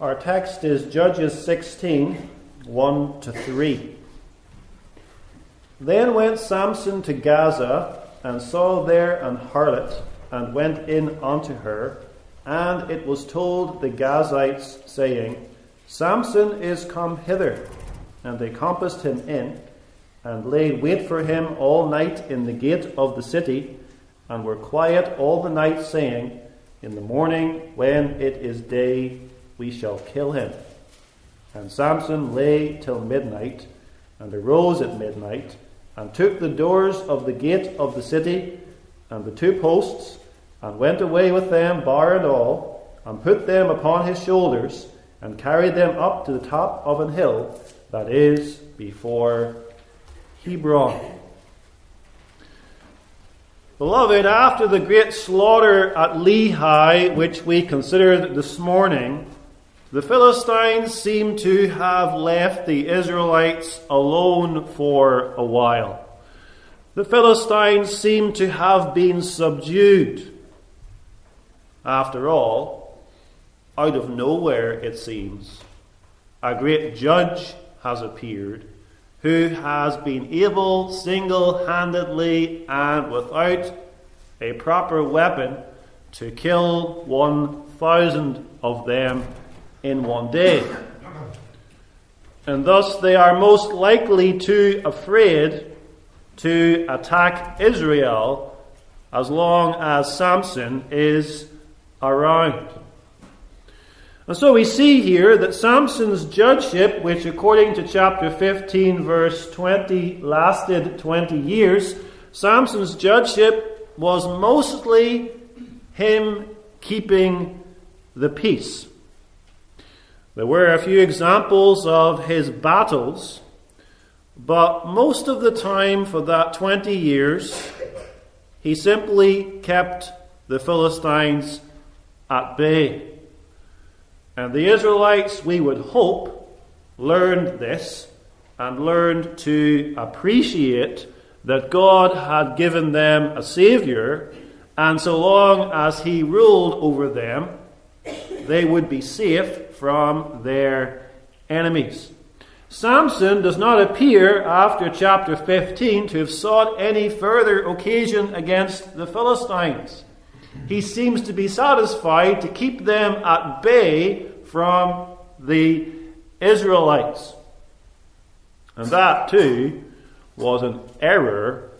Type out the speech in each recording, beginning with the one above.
Our text is Judges 16 1 to 3. Then went Samson to Gaza, and saw there an harlot, and went in unto her. And it was told the Gazites, saying, Samson is come hither. And they compassed him in, and laid wait for him all night in the gate of the city, and were quiet all the night, saying, In the morning, when it is day, we shall kill him. And Samson lay till midnight, and arose at midnight, and took the doors of the gate of the city, and the two posts, and went away with them, bar and all, and put them upon his shoulders, and carried them up to the top of an hill that is before Hebron. Beloved, after the great slaughter at Lehi, which we considered this morning, the Philistines seem to have left the Israelites alone for a while. The Philistines seem to have been subdued. After all, out of nowhere, it seems, a great judge has appeared who has been able single handedly and without a proper weapon to kill 1,000 of them in one day. And thus they are most likely too afraid to attack Israel as long as Samson is around. And so we see here that Samson's judgeship, which according to chapter 15, verse 20, lasted 20 years, Samson's judgeship was mostly him keeping the peace. There were a few examples of his battles, but most of the time for that 20 years, he simply kept the Philistines at bay. And the Israelites, we would hope, learned this and learned to appreciate that God had given them a Savior, and so long as He ruled over them, they would be safe from their enemies. Samson does not appear after chapter 15 to have sought any further occasion against the Philistines. He seems to be satisfied to keep them at bay from the Israelites. And that, too, was an error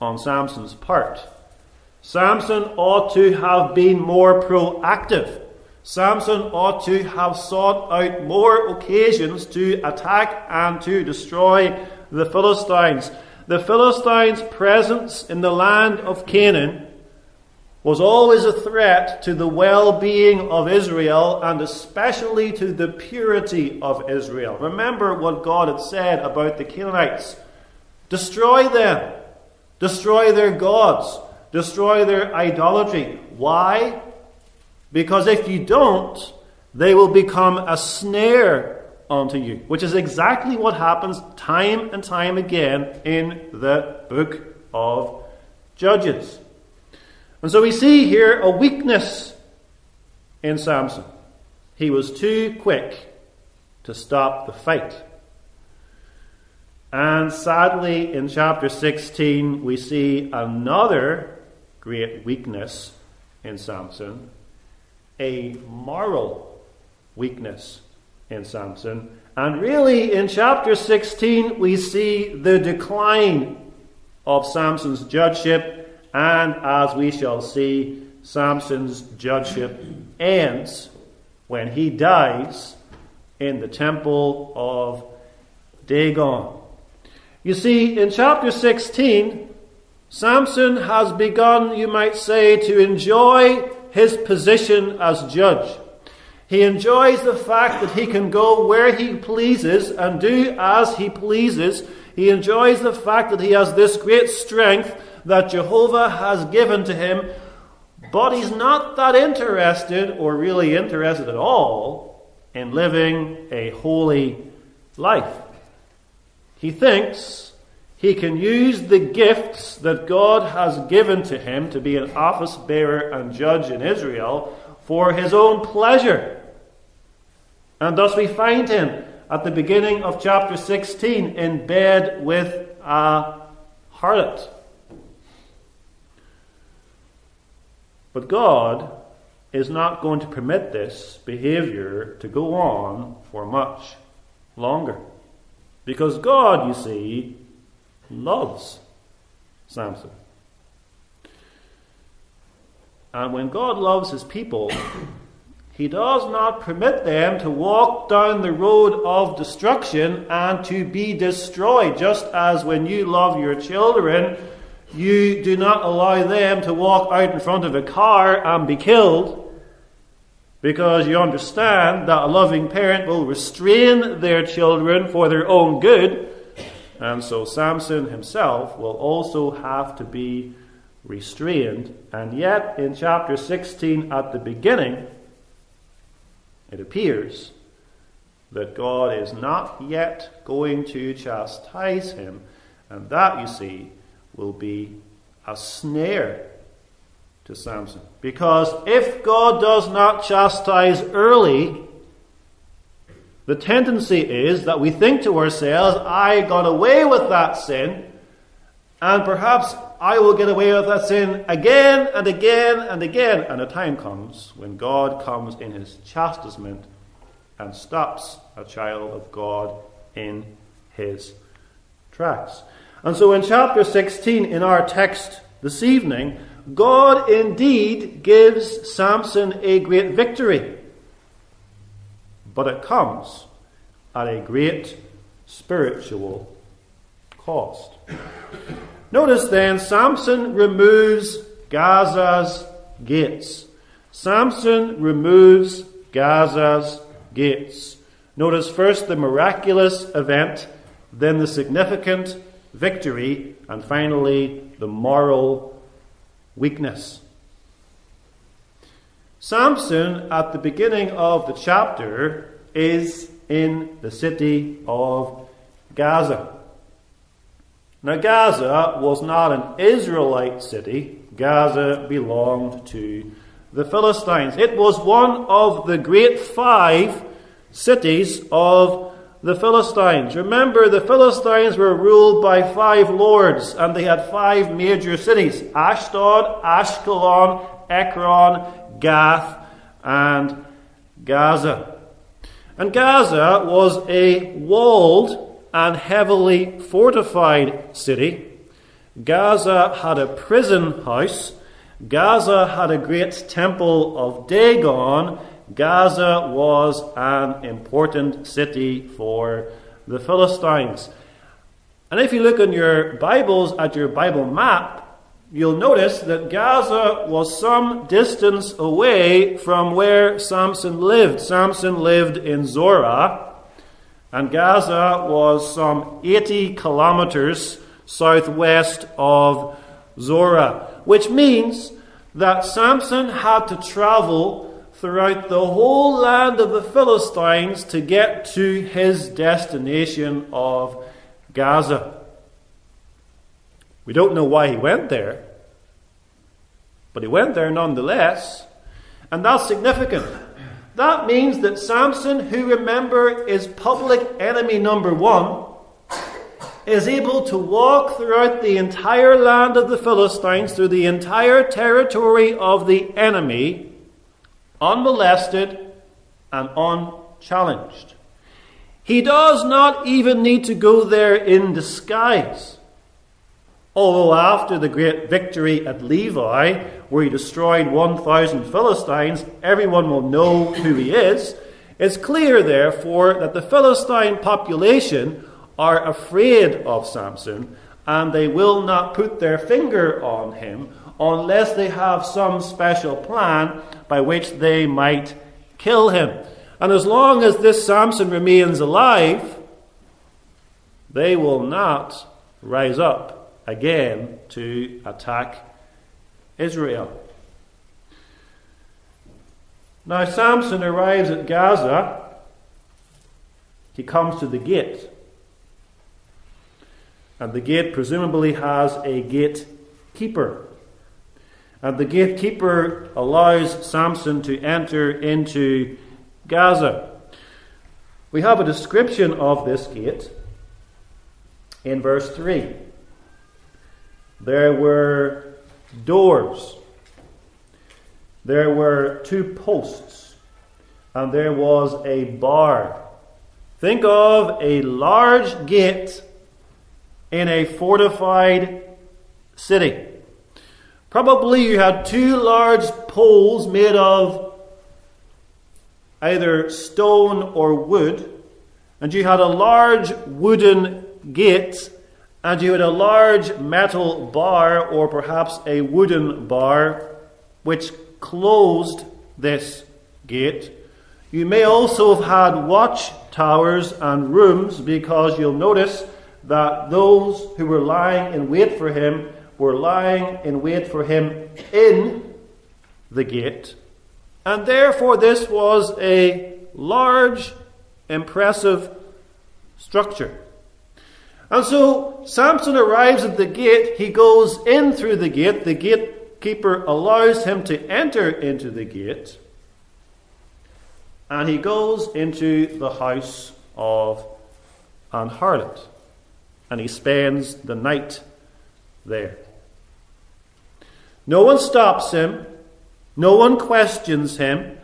on Samson's part. Samson ought to have been more proactive Samson ought to have sought out more occasions to attack and to destroy the Philistines. The Philistines' presence in the land of Canaan was always a threat to the well being of Israel and especially to the purity of Israel. Remember what God had said about the Canaanites destroy them, destroy their gods, destroy their idolatry. Why? Because if you don't, they will become a snare unto you, which is exactly what happens time and time again in the book of Judges. And so we see here a weakness in Samson. He was too quick to stop the fight. And sadly, in chapter 16, we see another great weakness in Samson, a moral weakness in Samson. And really, in chapter 16, we see the decline of Samson's judgeship, and as we shall see, Samson's judgeship ends when he dies in the temple of Dagon. You see, in chapter 16, Samson has begun, you might say, to enjoy his position as judge. He enjoys the fact that he can go where he pleases and do as he pleases. He enjoys the fact that he has this great strength that Jehovah has given to him, but he's not that interested or really interested at all in living a holy life. He thinks he can use the gifts that God has given to him to be an office bearer and judge in Israel for his own pleasure. And thus we find him at the beginning of chapter 16 in bed with a harlot. But God is not going to permit this behavior to go on for much longer. Because God, you see, loves Samson. And when God loves his people, he does not permit them to walk down the road of destruction and to be destroyed, just as when you love your children, you do not allow them to walk out in front of a car and be killed, because you understand that a loving parent will restrain their children for their own good. And so Samson himself will also have to be restrained. And yet, in chapter 16, at the beginning, it appears that God is not yet going to chastise him, and that, you see, will be a snare to Samson. Because if God does not chastise early, the tendency is that we think to ourselves, I got away with that sin, and perhaps I will get away with that sin again and again and again. And a time comes when God comes in his chastisement and stops a child of God in his tracks. And so in chapter 16, in our text this evening, God indeed gives Samson a great victory. But it comes at a great spiritual cost. Notice then, Samson removes Gaza's gates. Samson removes Gaza's gates. Notice first the miraculous event, then the significant victory, and finally the moral weakness. Samson, at the beginning of the chapter, is in the city of Gaza. Now, Gaza was not an Israelite city, Gaza belonged to the Philistines. It was one of the great five cities of the Philistines. Remember, the Philistines were ruled by five lords, and they had five major cities Ashdod, Ashkelon, Ekron, Gath, and Gaza. And Gaza was a walled and heavily fortified city. Gaza had a prison house. Gaza had a great temple of Dagon. Gaza was an important city for the Philistines. And if you look in your Bibles at your Bible map, you'll notice that Gaza was some distance away from where Samson lived. Samson lived in Zorah and Gaza was some 80 kilometers southwest of Zorah, which means that Samson had to travel throughout the whole land of the Philistines to get to his destination of Gaza. We don't know why he went there, but he went there nonetheless, and that's significant that means that Samson, who remember is public enemy number one, is able to walk throughout the entire land of the Philistines, through the entire territory of the enemy, unmolested and unchallenged. He does not even need to go there in disguise. Although after the great victory at Lehi, where he destroyed 1,000 Philistines, everyone will know who he is, it's clear, therefore, that the Philistine population are afraid of Samson and they will not put their finger on him unless they have some special plan by which they might kill him. And as long as this Samson remains alive, they will not rise up again to attack Israel. Now, Samson arrives at Gaza. He comes to the gate. And the gate presumably has a gatekeeper. And the gatekeeper allows Samson to enter into Gaza. We have a description of this gate in verse 3. There were doors, there were two posts, and there was a bar. Think of a large gate in a fortified city. Probably you had two large poles made of either stone or wood, and you had a large wooden gate, and you had a large metal bar or perhaps a wooden bar which closed this gate. You may also have had watch towers and rooms because you'll notice that those who were lying in wait for him were lying in wait for him in the gate. And therefore, this was a large, impressive structure. And so Samson arrives at the gate. He goes in through the gate. The gatekeeper allows him to enter into the gate. And he goes into the house of an harlot. And he spends the night there. No one stops him. No one questions him.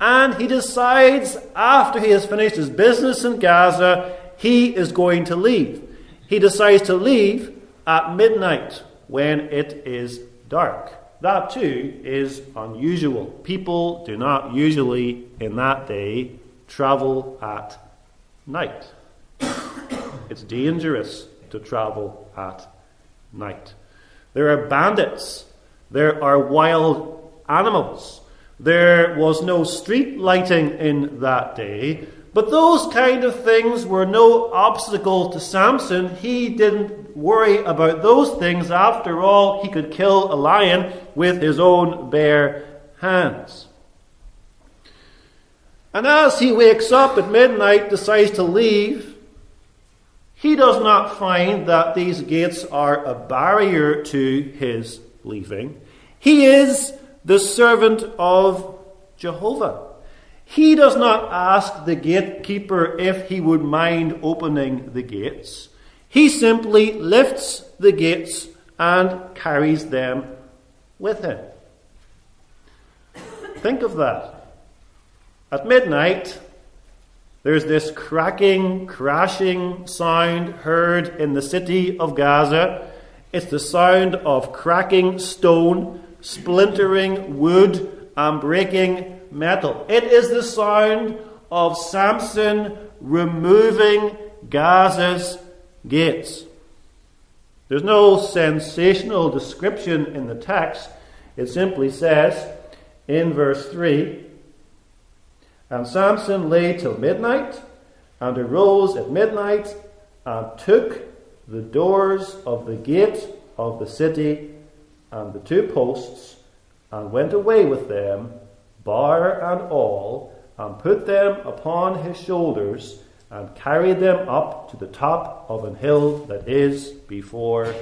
And he decides, after he has finished his business in Gaza, he is going to leave. He decides to leave at midnight when it is dark. That too is unusual. People do not usually, in that day, travel at night. It's dangerous to travel at night. There are bandits there are wild animals. There was no street lighting in that day. But those kind of things were no obstacle to Samson. He didn't worry about those things. After all, he could kill a lion with his own bare hands. And as he wakes up at midnight, decides to leave, he does not find that these gates are a barrier to his leaving. He is the servant of Jehovah. He does not ask the gatekeeper if he would mind opening the gates. He simply lifts the gates and carries them with him. Think of that. At midnight, there's this cracking, crashing sound heard in the city of Gaza. It's the sound of cracking stone, splintering wood, and breaking metal. It is the sound of Samson removing Gaza's gates. There's no sensational description in the text. It simply says in verse 3 And Samson lay till midnight, and arose at midnight, and took the doors of the gate of the city and the two posts, and went away with them, bar and all, and put them upon his shoulders, and carried them up to the top of an hill that is before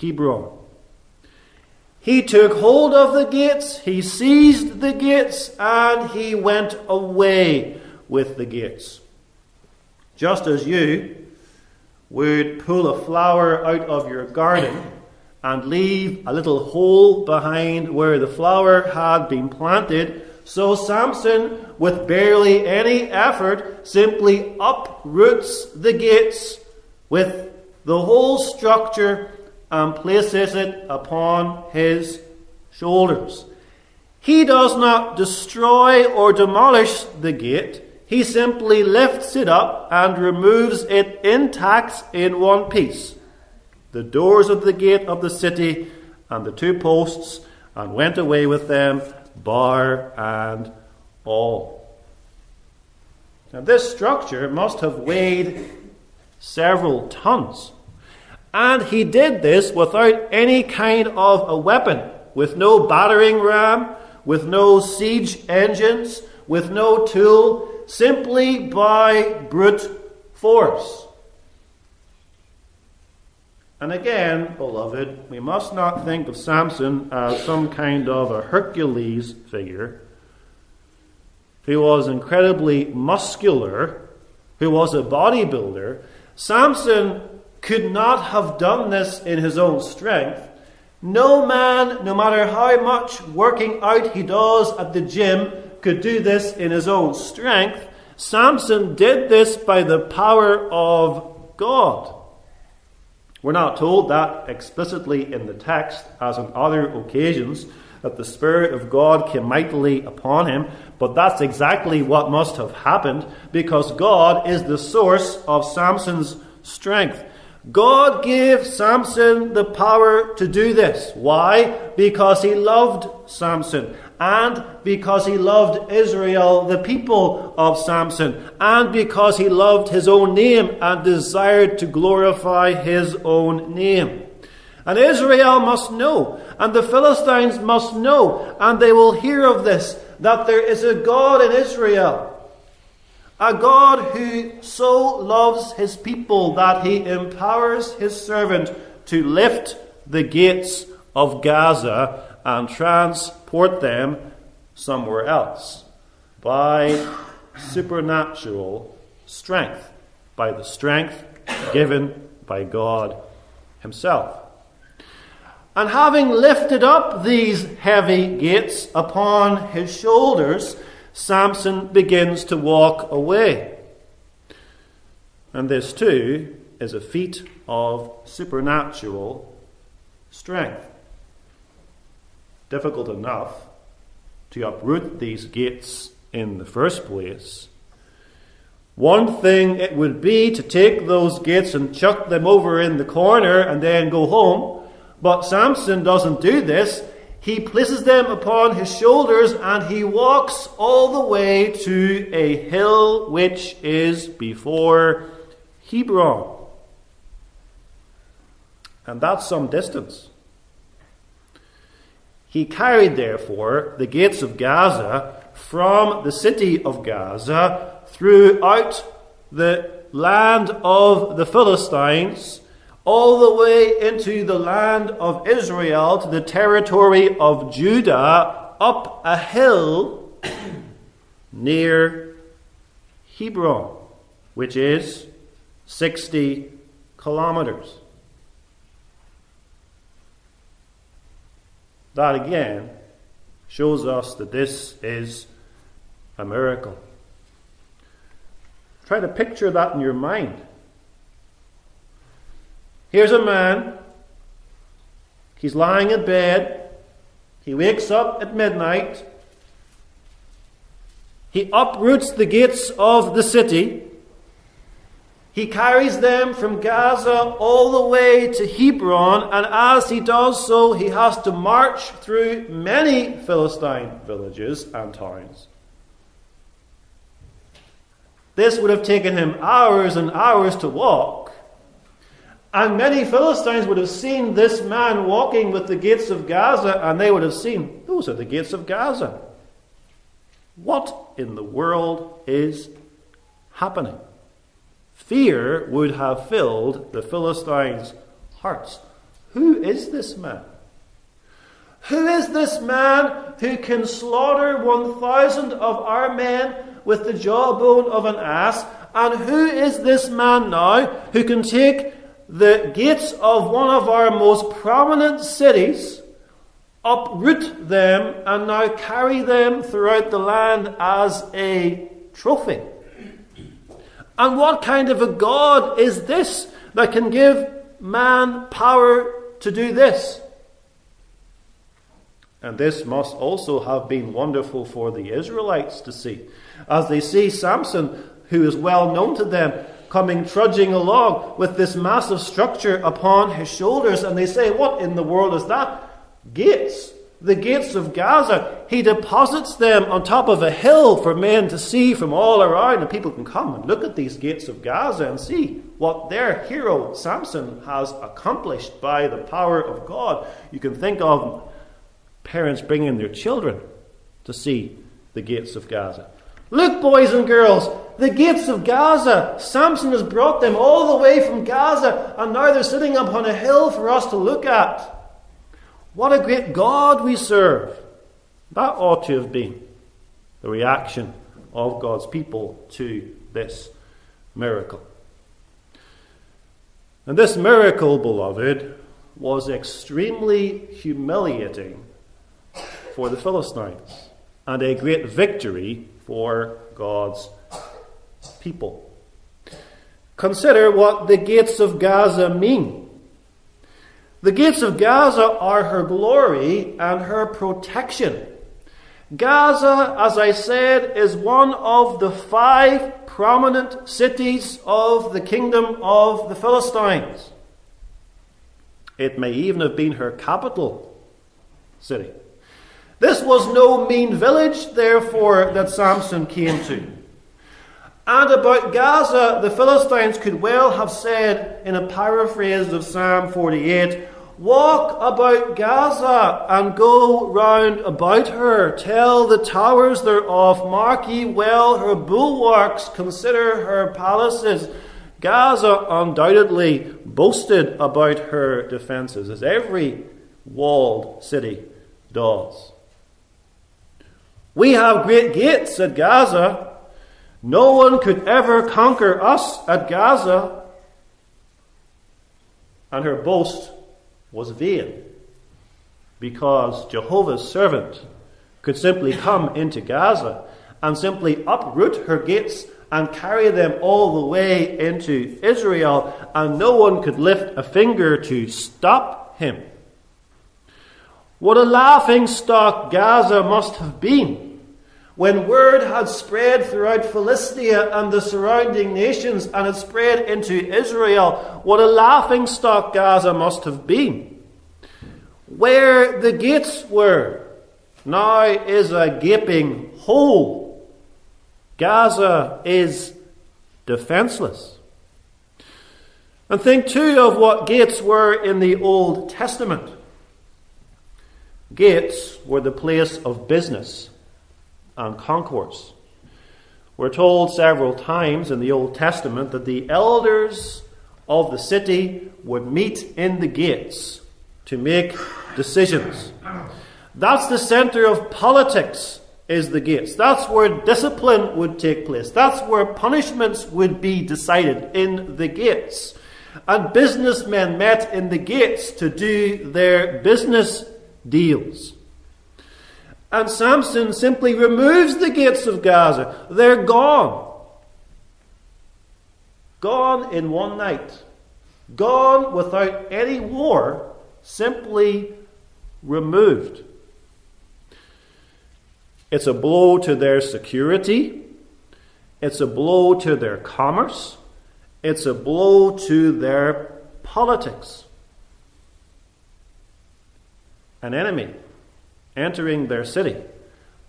Hebron. He took hold of the gates, he seized the gates, and he went away with the gates. Just as you, would pull a flower out of your garden and leave a little hole behind where the flower had been planted. So Samson, with barely any effort, simply uproots the gates with the whole structure and places it upon his shoulders. He does not destroy or demolish the gate. He simply lifts it up and removes it intact in one piece the doors of the gate of the city and the two posts, and went away with them, bar and all. Now, this structure must have weighed several tons. And he did this without any kind of a weapon, with no battering ram, with no siege engines, with no tool, simply by brute force. And again, beloved, we must not think of Samson as some kind of a Hercules figure. He was incredibly muscular, who was a bodybuilder, Samson could not have done this in his own strength. No man, no matter how much working out he does at the gym, could do this in his own strength. Samson did this by the power of God. We're not told that explicitly in the text, as on other occasions, that the Spirit of God came mightily upon him, but that's exactly what must have happened because God is the source of Samson's strength. God gave Samson the power to do this. Why? Because he loved Samson, and because he loved Israel, the people of Samson, and because he loved his own name and desired to glorify his own name. And Israel must know, and the Philistines must know, and they will hear of this, that there is a God in Israel a God who so loves his people that he empowers his servant to lift the gates of Gaza and transport them somewhere else by supernatural strength, by the strength given by God Himself. And having lifted up these heavy gates upon his shoulders, Samson begins to walk away. And this too is a feat of supernatural strength. Difficult enough to uproot these gates in the first place. One thing it would be to take those gates and chuck them over in the corner and then go home. But Samson doesn't do this. He places them upon his shoulders and he walks all the way to a hill which is before Hebron. And that's some distance. He carried, therefore, the gates of Gaza from the city of Gaza throughout the land of the Philistines all the way into the land of Israel to the territory of Judah up a hill near Hebron, which is 60 kilometers. That again shows us that this is a miracle. Try to picture that in your mind. Here's a man. He's lying in bed. He wakes up at midnight. He uproots the gates of the city. He carries them from Gaza all the way to Hebron, and as he does so, he has to march through many Philistine villages and towns. This would have taken him hours and hours to walk. And many Philistines would have seen this man walking with the gates of Gaza, and they would have seen, those are the gates of Gaza. What in the world is happening? Fear would have filled the Philistines' hearts. Who is this man? Who is this man who can slaughter 1,000 of our men with the jawbone of an ass? And who is this man now who can take the gates of one of our most prominent cities, uproot them, and now carry them throughout the land as a trophy. And what kind of a God is this that can give man power to do this? And this must also have been wonderful for the Israelites to see. As they see Samson, who is well known to them, coming trudging along with this massive structure upon his shoulders, and they say, What in the world is that? Gates. The gates of Gaza. He deposits them on top of a hill for men to see from all around, and people can come and look at these gates of Gaza and see what their hero Samson has accomplished by the power of God. You can think of parents bringing their children to see the gates of Gaza. Look, boys and girls, the gates of Gaza. Samson has brought them all the way from Gaza, and now they're sitting up on a hill for us to look at. What a great God we serve. That ought to have been the reaction of God's people to this miracle. And this miracle, beloved, was extremely humiliating for the Philistines and a great victory for God's people. Consider what the gates of Gaza mean. The gates of Gaza are her glory and her protection. Gaza, as I said, is one of the five prominent cities of the kingdom of the Philistines. It may even have been her capital city. This was no mean village, therefore, that Samson came to. And about Gaza, the Philistines could well have said, in a paraphrase of Psalm 48, Walk about Gaza and go round about her. Tell the towers thereof, mark ye well her bulwarks, consider her palaces. Gaza undoubtedly boasted about her defences, as every walled city does. We have great gates at Gaza. No one could ever conquer us at Gaza. And her boast was vain because Jehovah's servant could simply come into Gaza and simply uproot her gates and carry them all the way into Israel, and no one could lift a finger to stop him. What a laughing stock Gaza must have been when word had spread throughout Philistia and the surrounding nations and had spread into Israel. What a laughing stock Gaza must have been. Where the gates were now is a gaping hole. Gaza is defenseless. And think too of what gates were in the Old Testament. Gates were the place of business and concourse. We're told several times in the Old Testament that the elders of the city would meet in the gates to make decisions. That's the center of politics is the gates. That's where discipline would take place. That's where punishments would be decided in the gates. And businessmen met in the gates to do their business deals. And Samson simply removes the gates of Gaza. They're gone. Gone in one night. Gone without any war, simply removed. It's a blow to their security. It's a blow to their commerce. It's a blow to their politics an enemy entering their city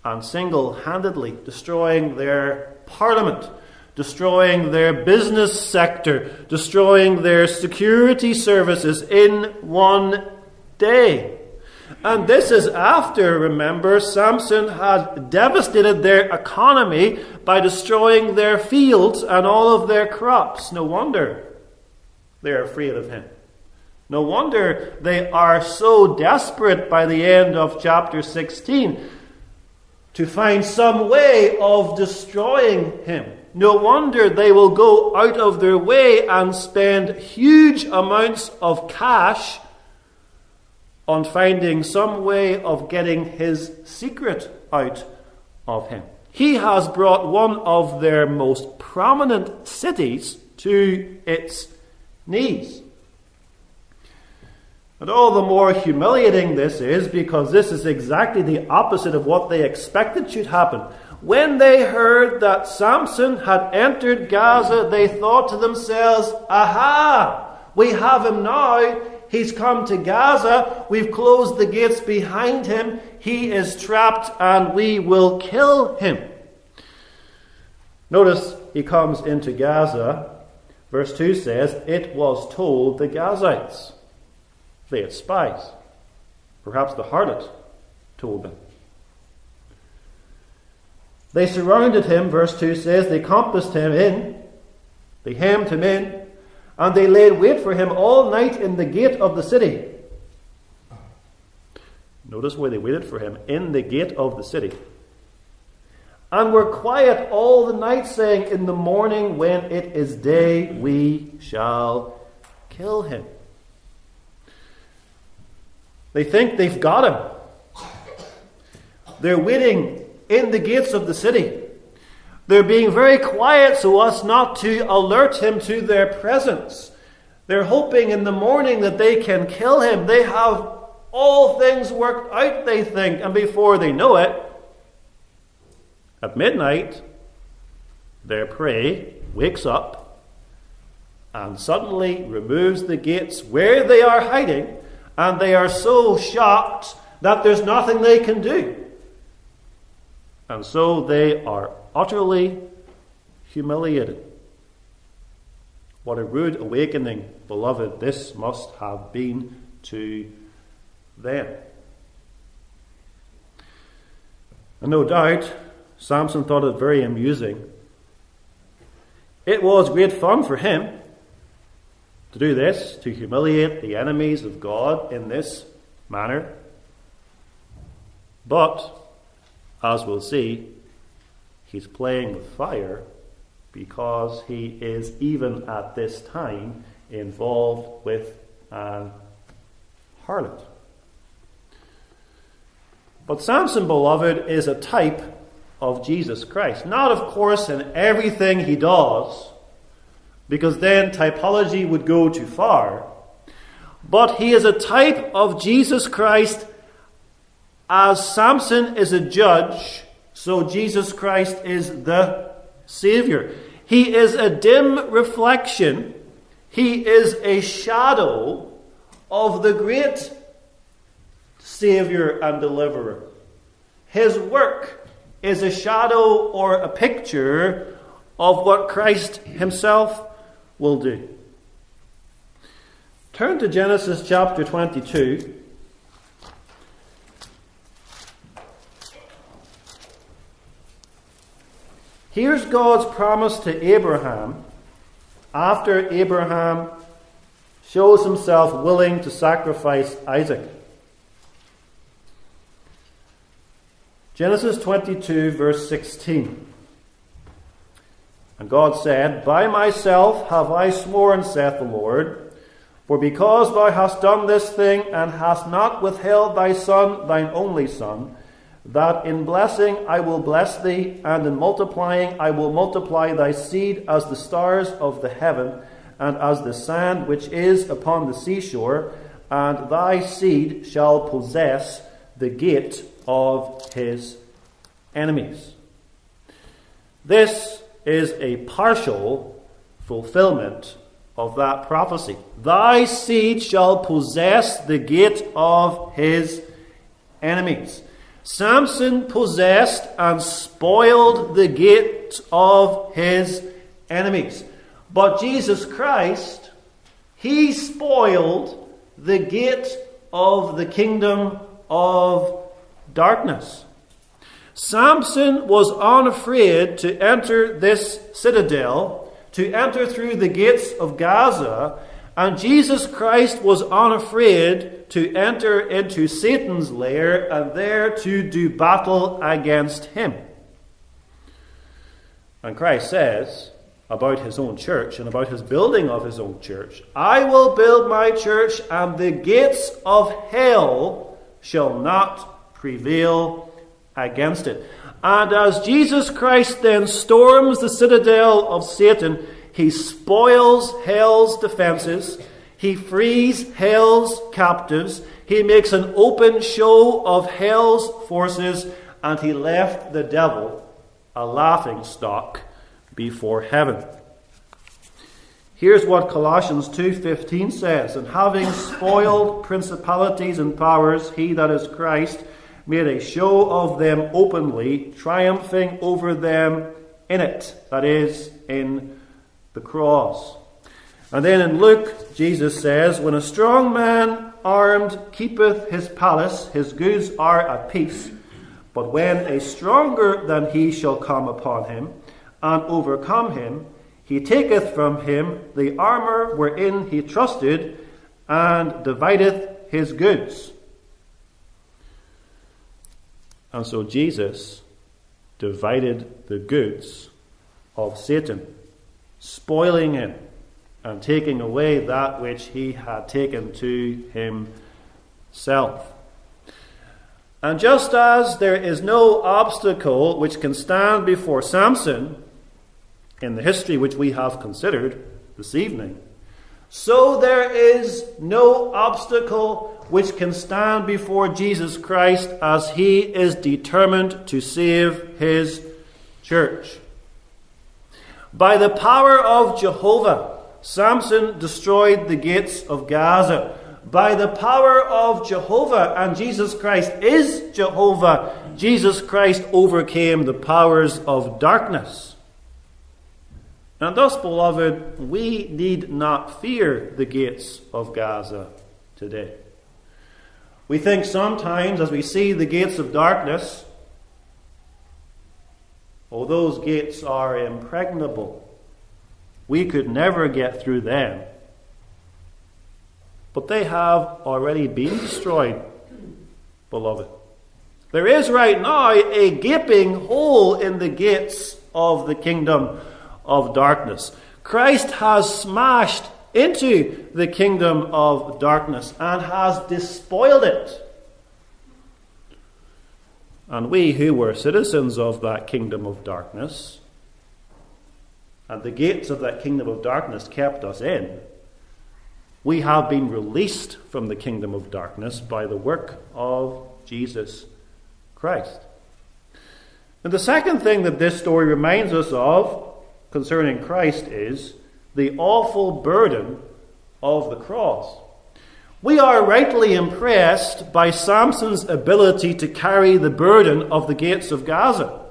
and single handedly destroying their parliament, destroying their business sector, destroying their security services in one day. And this is after, remember, Samson had devastated their economy by destroying their fields and all of their crops. No wonder they're afraid of him. No wonder they are so desperate by the end of chapter 16 to find some way of destroying him. No wonder they will go out of their way and spend huge amounts of cash on finding some way of getting his secret out of him. He has brought one of their most prominent cities to its knees. And all the more humiliating this is because this is exactly the opposite of what they expected should happen. When they heard that Samson had entered Gaza, they thought to themselves, Aha! We have him now. He's come to Gaza. We've closed the gates behind him. He is trapped and we will kill him. Notice he comes into Gaza. Verse 2 says, It was told the Gazites. They had spies. Perhaps the harlot told them. They surrounded him, verse 2 says, they compassed him in, they hemmed him in, and they laid wait for him all night in the gate of the city. Notice where they waited for him in the gate of the city. and were quiet all the night, saying, In the morning, when it is day, we shall kill him. They think they've got him. They're waiting in the gates of the city. They're being very quiet so as not to alert him to their presence. They're hoping in the morning that they can kill him. They have all things worked out, they think, and before they know it, at midnight, their prey wakes up and suddenly removes the gates where they are hiding, and they are so shocked that there's nothing they can do. And so they are utterly humiliated. What a rude awakening, beloved, this must have been to them. And no doubt, Samson thought it very amusing. It was great fun for him to do this, to humiliate the enemies of God in this manner. But, as we'll see, he's playing with fire because he is, even at this time, involved with an harlot. But Samson, beloved, is a type of Jesus Christ. Not, of course, in everything he does, because then typology would go too far. But he is a type of Jesus Christ as Samson is a judge, so Jesus Christ is the Savior. He is a dim reflection, he is a shadow of the great Savior and Deliverer. His work is a shadow or a picture of what Christ himself will do. Turn to Genesis chapter 22. Here's God's promise to Abraham after Abraham shows himself willing to sacrifice Isaac. Genesis 22, verse 16. And God said, By myself have I sworn, saith the Lord, for because thou hast done this thing, and hast not withheld thy son, thine only son, that in blessing I will bless thee, and in multiplying I will multiply thy seed as the stars of the heaven, and as the sand which is upon the seashore, and thy seed shall possess the gate of his enemies. This is a partial fulfillment of that prophecy. Thy seed shall possess the gate of his enemies. Samson possessed and spoiled the gate of his enemies. But Jesus Christ, he spoiled the gate of the kingdom of darkness. Samson was unafraid to enter this citadel, to enter through the gates of Gaza, and Jesus Christ was unafraid to enter into Satan's lair and there to do battle against him. And Christ says about his own church and about his building of his own church I will build my church, and the gates of hell shall not prevail against it. And as Jesus Christ then storms the citadel of Satan, he spoils hell's defenses, he frees hell's captives, he makes an open show of hell's forces, and he left the devil a laughing stock before heaven. Here's what Colossians 2:15 says, and having spoiled principalities and powers, he that is Christ made a show of them openly, triumphing over them in it, that is, in the cross. And then in Luke, Jesus says, When a strong man armed keepeth his palace, his goods are at peace. But when a stronger than he shall come upon him, and overcome him, he taketh from him the armour wherein he trusted, and divideth his goods. And so Jesus divided the goods of Satan, spoiling him and taking away that which he had taken to himself. And just as there is no obstacle which can stand before Samson in the history which we have considered this evening, so there is no obstacle which can stand before Jesus Christ as he is determined to save his church. By the power of Jehovah, Samson destroyed the gates of Gaza. By the power of Jehovah, and Jesus Christ is Jehovah, Jesus Christ overcame the powers of darkness. And thus, beloved, we need not fear the gates of Gaza today. We think sometimes as we see the gates of darkness, oh, those gates are impregnable. We could never get through them. But they have already been destroyed, beloved. There is right now a gaping hole in the gates of the kingdom of darkness. Christ has smashed into the kingdom of darkness and has despoiled it. And we who were citizens of that kingdom of darkness, and the gates of that kingdom of darkness kept us in, we have been released from the kingdom of darkness by the work of Jesus Christ. And the second thing that this story reminds us of concerning Christ is the awful burden of the cross. We are rightly impressed by Samson's ability to carry the burden of the gates of Gaza.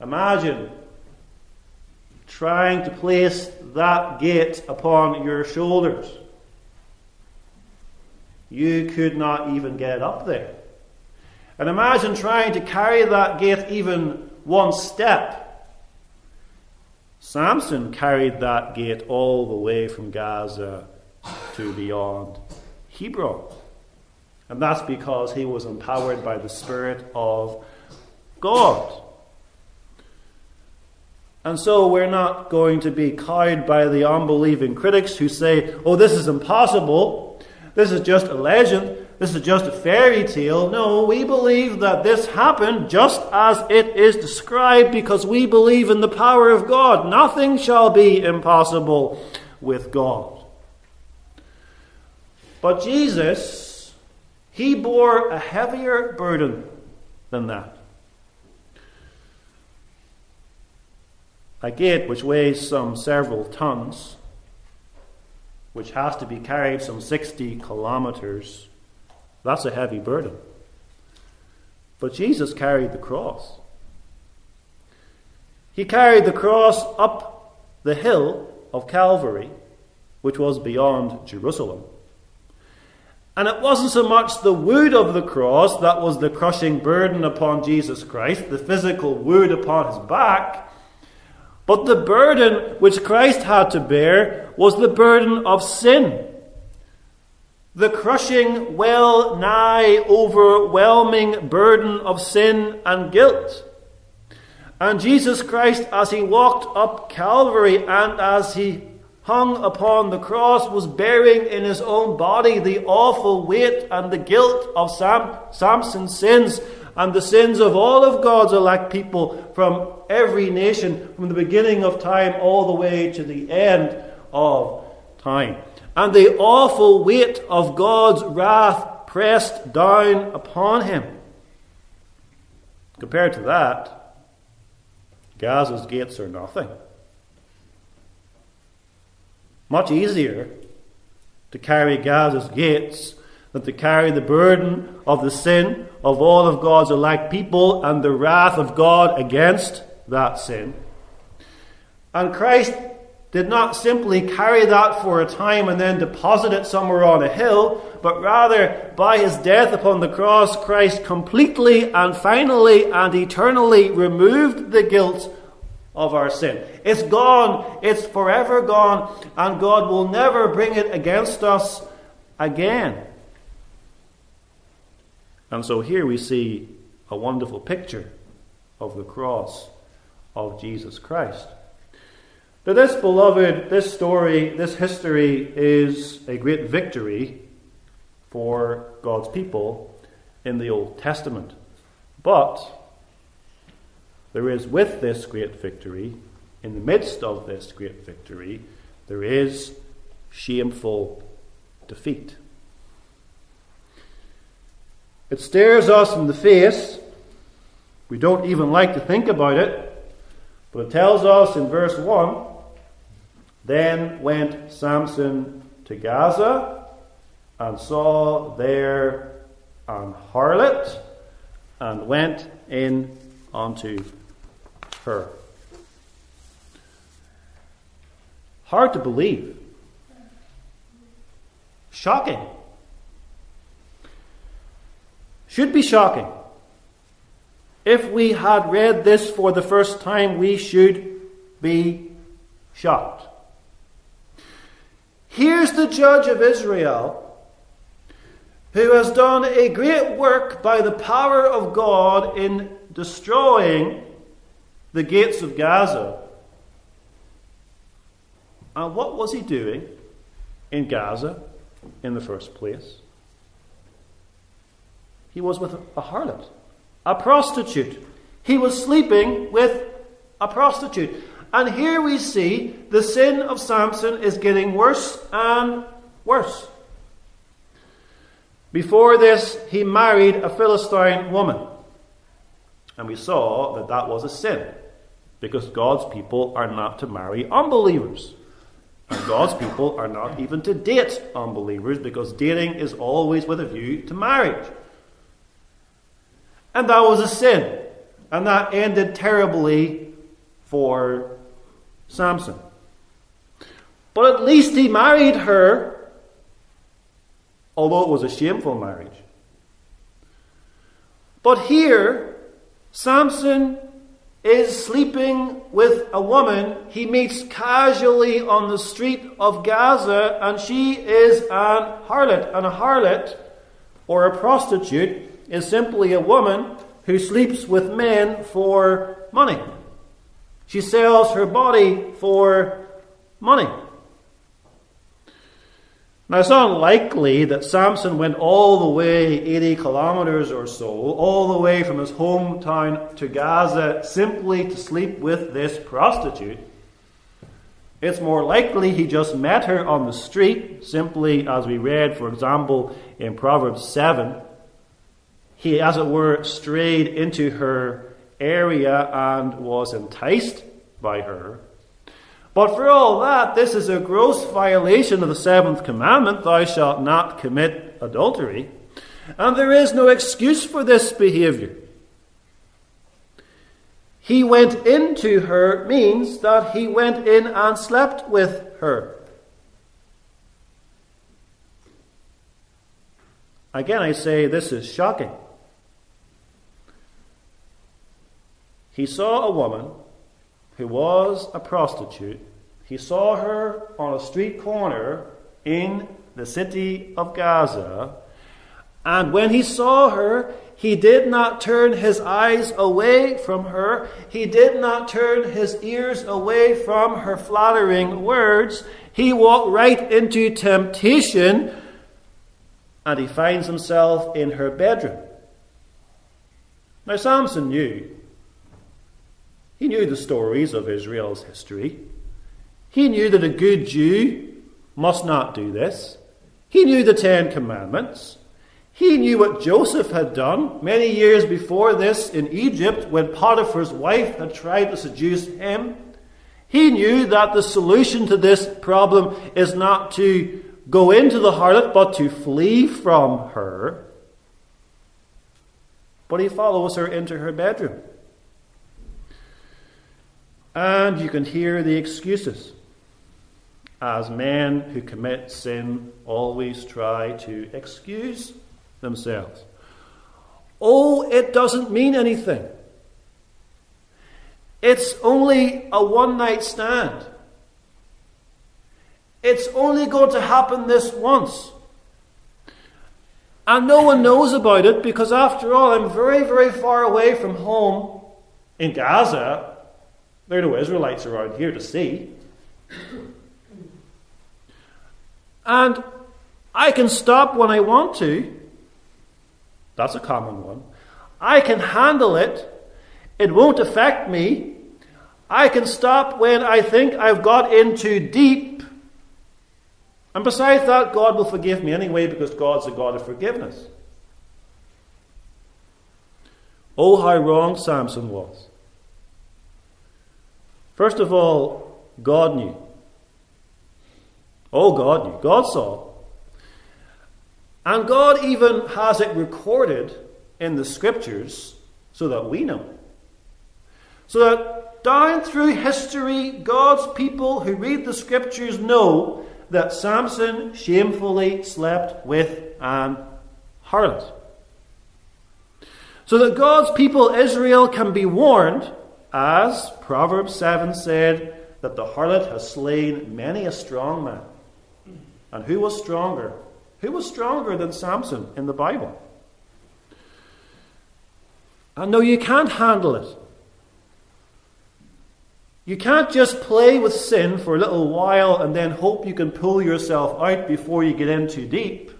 Imagine trying to place that gate upon your shoulders. You could not even get up there. And imagine trying to carry that gate even one step. Samson carried that gate all the way from Gaza to beyond Hebron. And that's because he was empowered by the Spirit of God. And so we're not going to be cowed by the unbelieving critics who say, oh, this is impossible. This is just a legend. This is just a fairy tale. No, we believe that this happened just as it is described because we believe in the power of God. Nothing shall be impossible with God. But Jesus, he bore a heavier burden than that. A gate which weighs some several tons, which has to be carried some 60 kilometers that's a heavy burden. But Jesus carried the cross. He carried the cross up the hill of Calvary, which was beyond Jerusalem. And it wasn't so much the wood of the cross that was the crushing burden upon Jesus Christ, the physical wood upon his back, but the burden which Christ had to bear was the burden of sin the crushing, well nigh overwhelming burden of sin and guilt. And Jesus Christ, as he walked up Calvary and as he hung upon the cross, was bearing in his own body the awful weight and the guilt of Sam- Samson's sins and the sins of all of God's elect people from every nation, from the beginning of time all the way to the end of time and the awful weight of God's wrath pressed down upon him. Compared to that, Gaza's gates are nothing. Much easier to carry Gaza's gates than to carry the burden of the sin of all of God's elect people and the wrath of God against that sin. And Christ did not simply carry that for a time and then deposit it somewhere on a hill, but rather, by his death upon the cross, Christ completely and finally and eternally removed the guilt of our sin. It's gone, it's forever gone, and God will never bring it against us again. And so here we see a wonderful picture of the cross of Jesus Christ. Now, this, beloved, this story, this history is a great victory for God's people in the Old Testament. But there is, with this great victory, in the midst of this great victory, there is shameful defeat. It stares us in the face. We don't even like to think about it. But it tells us in verse 1 Then went Samson to Gaza and saw there an harlot and went in unto her. Hard to believe. Shocking. Should be shocking. If we had read this for the first time, we should be shocked. Here's the judge of Israel who has done a great work by the power of God in destroying the gates of Gaza. And what was he doing in Gaza in the first place? He was with a harlot, a prostitute. He was sleeping with a prostitute. And here we see the sin of Samson is getting worse and worse. Before this, he married a Philistine woman. And we saw that that was a sin because God's people are not to marry unbelievers. And God's people are not even to date unbelievers because dating is always with a view to marriage. And that was a sin. And that ended terribly for Samson. But at least he married her, although it was a shameful marriage. But here, Samson is sleeping with a woman he meets casually on the street of Gaza, and she is an harlot. And a harlot, or a prostitute, is simply a woman who sleeps with men for money. She sells her body for money. Now, it's unlikely that Samson went all the way 80 kilometers or so, all the way from his hometown to Gaza, simply to sleep with this prostitute. It's more likely he just met her on the street, simply as we read, for example, in Proverbs 7. He, as it were, strayed into her area and was enticed by her. But for all that, this is a gross violation of the seventh commandment thou shalt not commit adultery. And there is no excuse for this behavior. He went into her means that he went in and slept with her. Again, I say this is shocking. He saw a woman who was a prostitute, he saw her on a street corner in the city of Gaza. And when he saw her, he did not turn his eyes away from her. He did not turn his ears away from her flattering words. He walked right into temptation and he finds himself in her bedroom. Now, Samson knew he knew the stories of Israel's history. He knew that a good Jew must not do this. He knew the Ten Commandments. He knew what Joseph had done many years before this in Egypt when Potiphar's wife had tried to seduce him. He knew that the solution to this problem is not to go into the harlot, but to flee from her. But he follows her into her bedroom. And you can hear the excuses. As men who commit sin always try to excuse themselves. Oh, it doesn't mean anything. It's only a one night stand. It's only going to happen this once. And no one knows about it because, after all, I'm very, very far away from home In Gaza, there are no Israelites around here to see. And I can stop when I want to. That's a common one. I can handle it. It won't affect me. I can stop when I think I've got in too deep. And besides that, God will forgive me anyway because God's a God of forgiveness. Oh, how wrong Samson was. First of all, God knew. Oh, God knew. God saw. And God even has it recorded in the scriptures so that we know. So that down through history, God's people who read the scriptures know that Samson shamefully slept with an harlot. So that God's people Israel can be warned, as Proverbs 7 said, that the harlot has slain many a strong man. And who was stronger? Who was stronger than Samson in the Bible? And no, you can't handle it. You can't just play with sin for a little while and then hope you can pull yourself out before you get in too deep.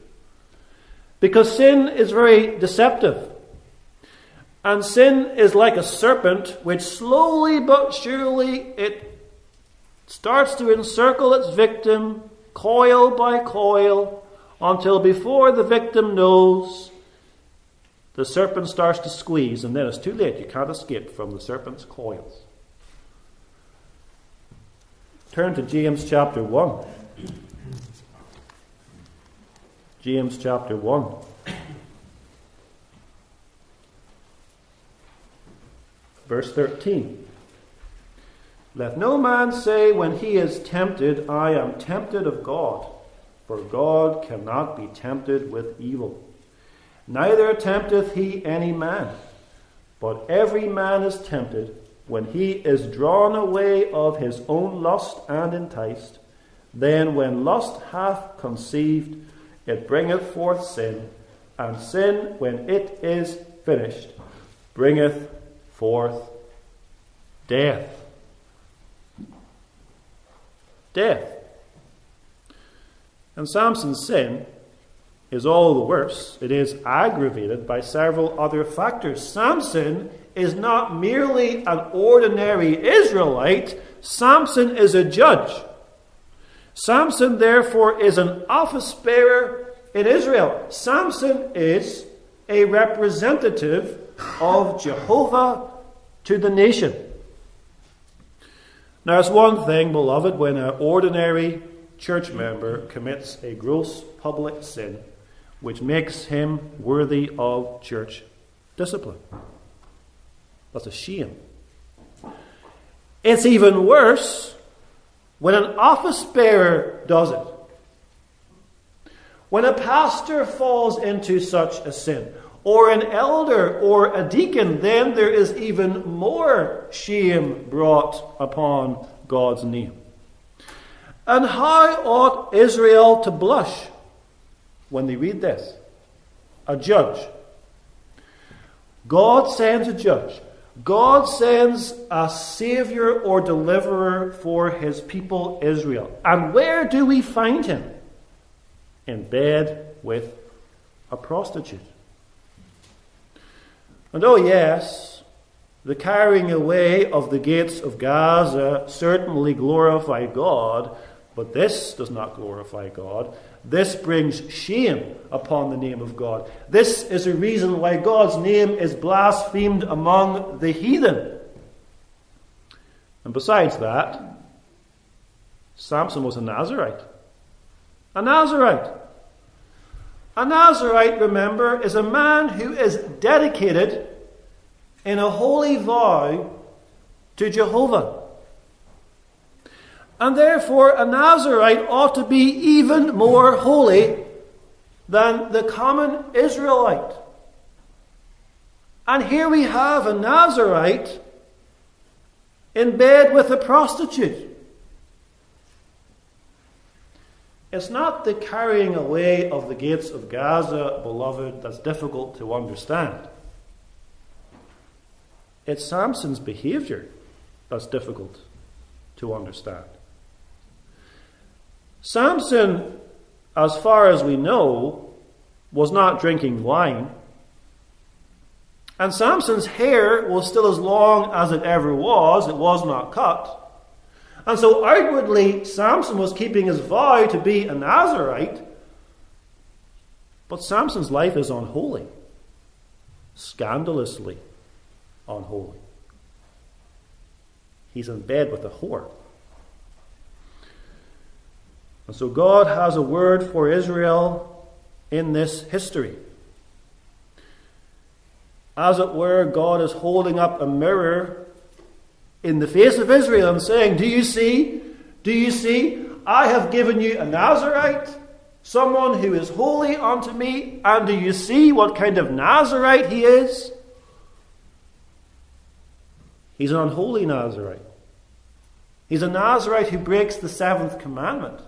Because sin is very deceptive. And sin is like a serpent which slowly but surely it starts to encircle its victim, coil by coil, until before the victim knows, the serpent starts to squeeze, and then it's too late. You can't escape from the serpent's coils. Turn to James chapter 1. James chapter 1. Verse 13. Let no man say when he is tempted, I am tempted of God, for God cannot be tempted with evil. Neither tempteth he any man, but every man is tempted when he is drawn away of his own lust and enticed, then when lust hath conceived, it bringeth forth sin, and sin, when it is finished, bringeth forth death. Death. And Samson's sin is all the worse. It is aggravated by several other factors. Samson is not merely an ordinary Israelite, Samson is a judge. Samson, therefore, is an office bearer in Israel. Samson is a representative of Jehovah to the nation. Now, it's one thing, beloved, when an ordinary church member commits a gross public sin which makes him worthy of church discipline. That's a shame. It's even worse when an office bearer does it. When a pastor falls into such a sin, or an elder or a deacon, then there is even more shame brought upon God's name. And how ought Israel to blush when they read this? A judge. God sends a judge God sends a Savior or deliverer for his people Israel. And where do we find him? In bed with a prostitute. And oh, yes, the carrying away of the gates of Gaza certainly glorify God, but this does not glorify God. This brings shame upon the name of God. This is a reason why God's name is blasphemed among the heathen. And besides that, Samson was a Nazarite. A Nazarite. A Nazarite, remember, is a man who is dedicated in a holy vow to Jehovah. And therefore, a Nazarite ought to be even more holy than the common Israelite. And here we have a Nazarite in bed with a prostitute. It's not the carrying away of the gates of Gaza, beloved, that's difficult to understand. It's Samson's behavior that's difficult to understand. Samson, as far as we know, was not drinking wine. And Samson's hair was still as long as it ever was, it was not cut. And so outwardly, Samson was keeping his vow to be a Nazarite, but Samson's life is unholy, scandalously unholy. He's in bed with a whore. And so God has a word for Israel in this history. As it were, God is holding up a mirror in the face of Israel and saying, Do you see? Do you see? I have given you a Nazarite, someone who is holy unto me. And do you see what kind of Nazarite he is? He's an unholy Nazarite. He's a Nazarite who breaks the seventh commandment.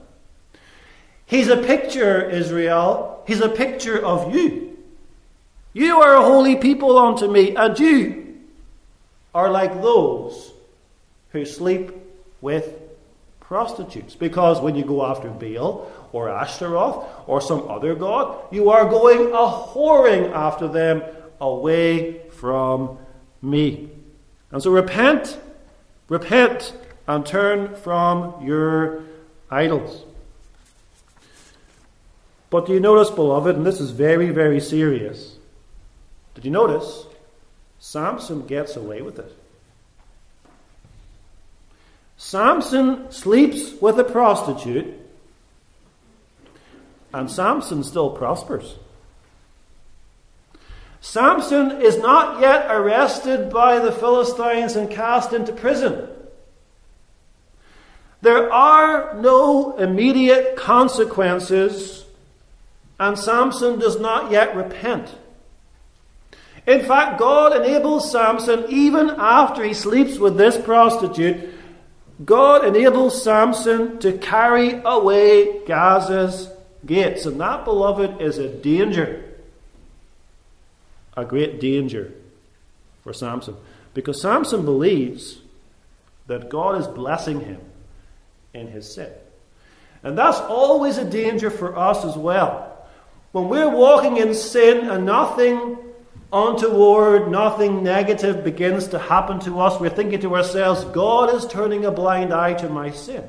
He's a picture, Israel. He's a picture of you. You are a holy people unto me, and you are like those who sleep with prostitutes. Because when you go after Baal or Ashtaroth or some other god, you are going a whoring after them away from me. And so repent, repent, and turn from your idols. But do you notice, beloved, and this is very, very serious. Did you notice? Samson gets away with it. Samson sleeps with a prostitute, and Samson still prospers. Samson is not yet arrested by the Philistines and cast into prison. There are no immediate consequences and Samson does not yet repent. In fact, God enables Samson, even after he sleeps with this prostitute, God enables Samson to carry away Gaza's gates. And that, beloved, is a danger. A great danger for Samson. Because Samson believes that God is blessing him in his sin. And that's always a danger for us as well. When we're walking in sin and nothing untoward, nothing negative begins to happen to us, we're thinking to ourselves, God is turning a blind eye to my sin.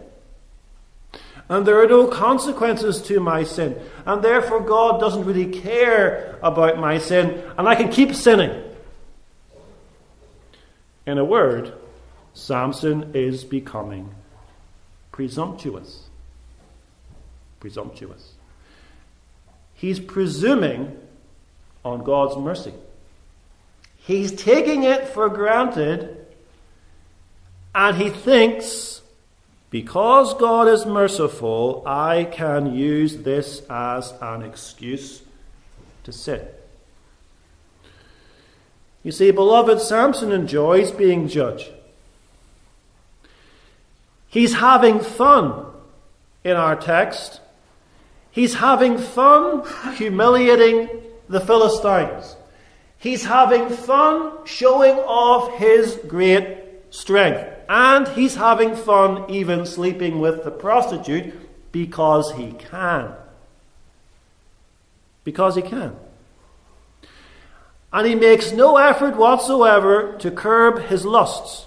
And there are no consequences to my sin. And therefore, God doesn't really care about my sin, and I can keep sinning. In a word, Samson is becoming presumptuous. Presumptuous. He's presuming on God's mercy. He's taking it for granted, and he thinks, because God is merciful, I can use this as an excuse to sin. You see, beloved, Samson enjoys being judge. He's having fun in our text He's having fun humiliating the Philistines. He's having fun showing off his great strength. And he's having fun even sleeping with the prostitute because he can. Because he can. And he makes no effort whatsoever to curb his lusts.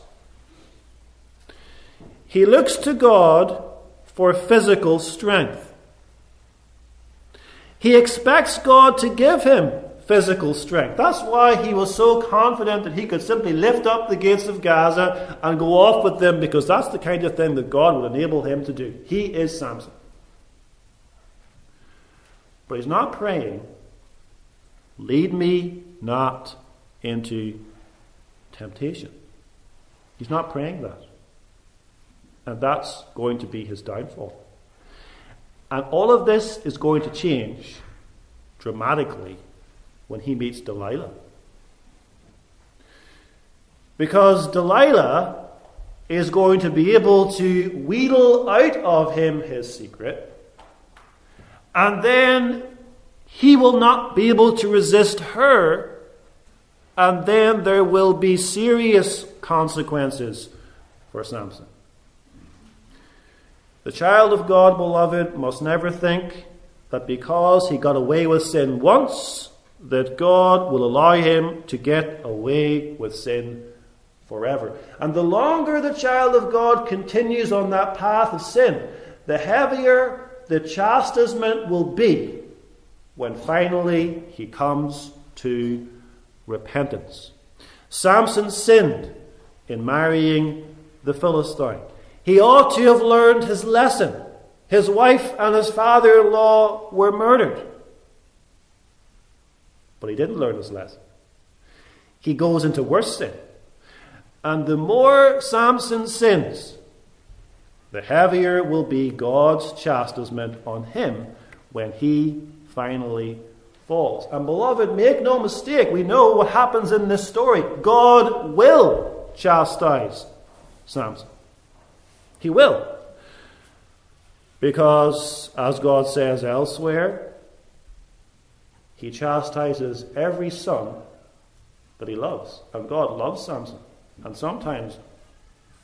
He looks to God for physical strength. He expects God to give him physical strength. That's why he was so confident that he could simply lift up the gates of Gaza and go off with them, because that's the kind of thing that God would enable him to do. He is Samson. But he's not praying, lead me not into temptation. He's not praying that. And that's going to be his downfall. And all of this is going to change dramatically when he meets Delilah. Because Delilah is going to be able to wheedle out of him his secret, and then he will not be able to resist her and then there will be serious consequences for Samson. The child of God, beloved, must never think that because he got away with sin once, that God will allow him to get away with sin forever. And the longer the child of God continues on that path of sin, the heavier the chastisement will be when finally he comes to repentance. Samson sinned in marrying the Philistine. He ought to have learned his lesson. His wife and his father in law were murdered. But he didn't learn his lesson. He goes into worse sin. And the more Samson sins, the heavier will be God's chastisement on him when he finally falls. And beloved, make no mistake, we know what happens in this story. God will chastise Samson. He will. Because, as God says elsewhere, he chastises every son that he loves. And God loves Samson. And sometimes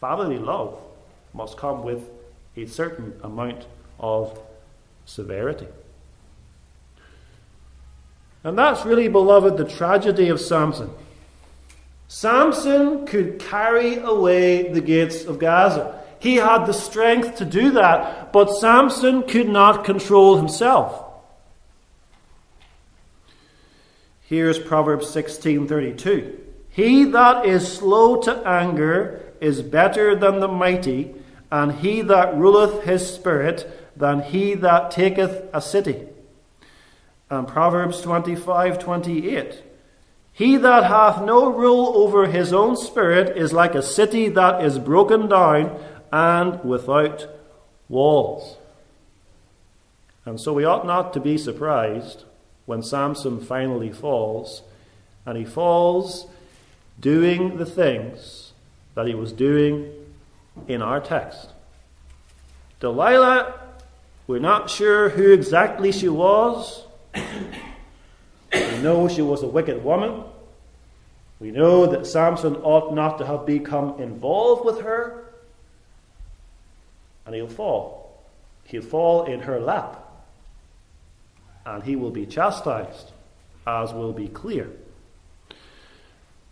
fatherly love must come with a certain amount of severity. And that's really, beloved, the tragedy of Samson. Samson could carry away the gates of Gaza. He had the strength to do that, but Samson could not control himself. Here's Proverbs 16:32. He that is slow to anger is better than the mighty, and he that ruleth his spirit than he that taketh a city. And Proverbs 25:28. He that hath no rule over his own spirit is like a city that is broken down and without walls. And so we ought not to be surprised when Samson finally falls, and he falls doing the things that he was doing in our text. Delilah, we're not sure who exactly she was. We know she was a wicked woman. We know that Samson ought not to have become involved with her. And he'll fall. He'll fall in her lap. And he will be chastised, as will be clear.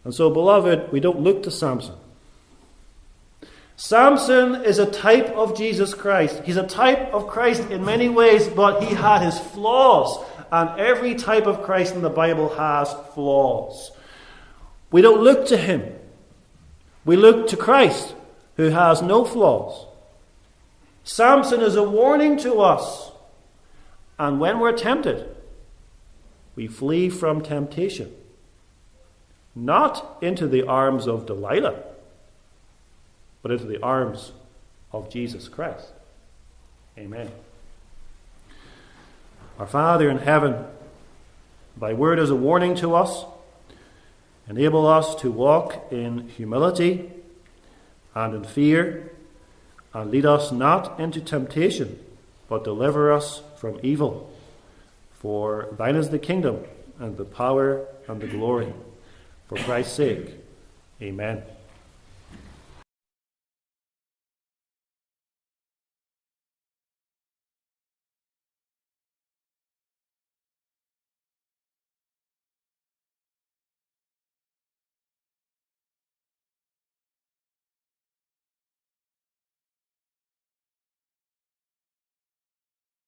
And so, beloved, we don't look to Samson. Samson is a type of Jesus Christ. He's a type of Christ in many ways, but he had his flaws. And every type of Christ in the Bible has flaws. We don't look to him. We look to Christ, who has no flaws. Samson is a warning to us. And when we're tempted, we flee from temptation. Not into the arms of Delilah, but into the arms of Jesus Christ. Amen. Our Father in heaven, thy word is a warning to us. Enable us to walk in humility and in fear, and lead us not into temptation, but deliver us from evil. For thine is the kingdom, and the power, and the glory. For Christ's sake, amen.